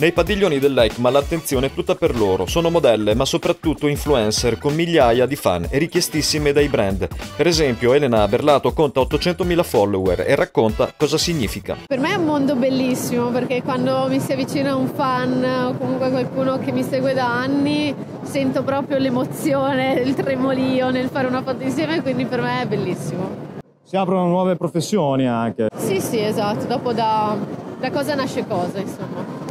Nei padiglioni dell'ECMA l'attenzione è tutta per loro, sono modelle ma soprattutto influencer con migliaia di fan e richiestissime dai brand. Per esempio Elena Berlato conta 800.000 follower e racconta cosa significa. Per me è un mondo bellissimo perché quando mi si avvicina un fan o comunque qualcuno che mi segue da anni sento proprio l'emozione, il tremolio nel fare una foto insieme, quindi per me è bellissimo. Si aprono nuove professioni anche. Sì, sì, esatto, dopo da, da cosa nasce cosa, insomma.